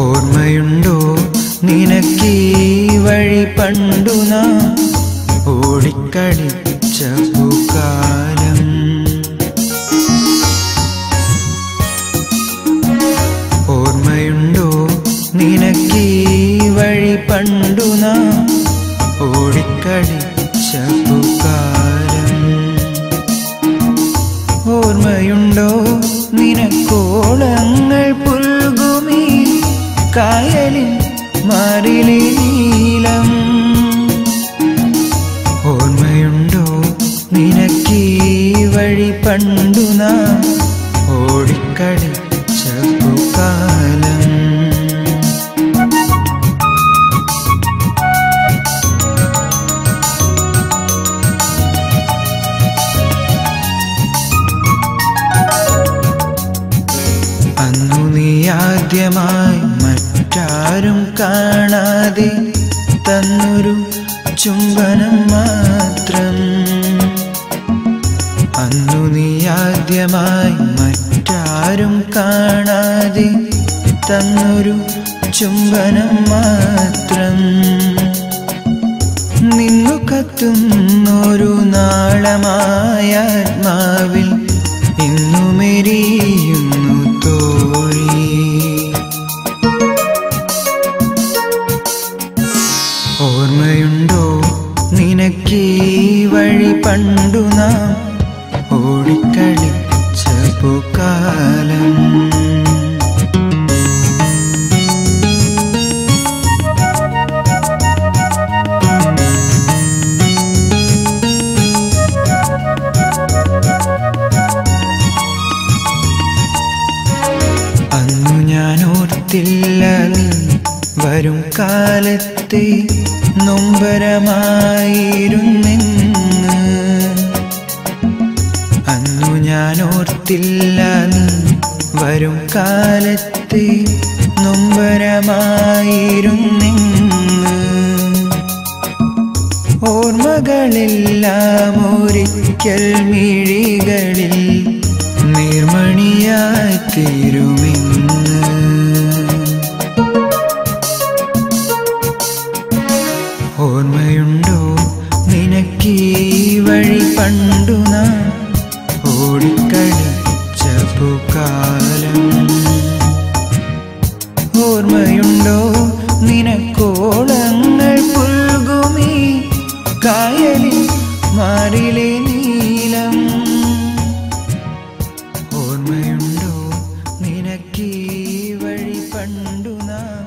ഓർമ്മയുണ്ടോ? നിനക്കീ വഴി പണ്ടു നാം ഓടിക്കളിച്ച പൂക്കാലം. ഓർമ്മയുണ്ടോ? നിനക്കീ വഴി പണ്ടു നാം ഓടിക്കളിച്ച പൂക്കാലം. ഓർമ്മയുണ്ടോ? നിനക്കോളങ്ങൾ കായലിൻ മാറിലെ നീലം. ഓർമ്മയുണ്ടോ നിനക്കീ വഴി പണ്ടു നാം ഓടിക്കളിച്ച അന്നു ആദ്യമായി മറ്റാരും കാണാതെ തന്നൊരു ചുംബനം മാത്രം. അന്നു നീ ആദ്യമായി മറ്റാരും കാണാതെ തന്നൊരു ചുംബനം മാത്രം. നിന്നു കത്തുന്നൊരു നാളമായ ആത്മാവിൽ ഇന്നുമെരിയുന്നു നിനക്കീ വഴി പണ്ടു നാം ഓടിക്കളിച്ച പൂക്കാലം. അന്നു ഞാൻ ഓർത്തില്ല നീ വരും കാലത്തെ നൊമ്പരമായിരുന്നെന്ന്. അന്നു ഞാൻ ഓർത്തില്ല വരും കാലത്തെ നൊമ്പരമായിരുന്നെന്ന്. ഓർമ്മകളെല്ലാം ഒരിക്കൽ മിഴികളിൽ നീർമണിയായി തീരുമെന്ന്. ഓർമ്മയുണ്ടോ നിനക്കീ വഴി പണ്ടു നാം പൂക്കാലം. ഓർമ്മയുണ്ടോ? നിനക്കോളങ്ങൾ പുൽകുമീ കായലിൽ മാറിലെ നീലം. ഓർമ്മയുണ്ടോ? നിനക്കീ വഴി പണ്ടു നാം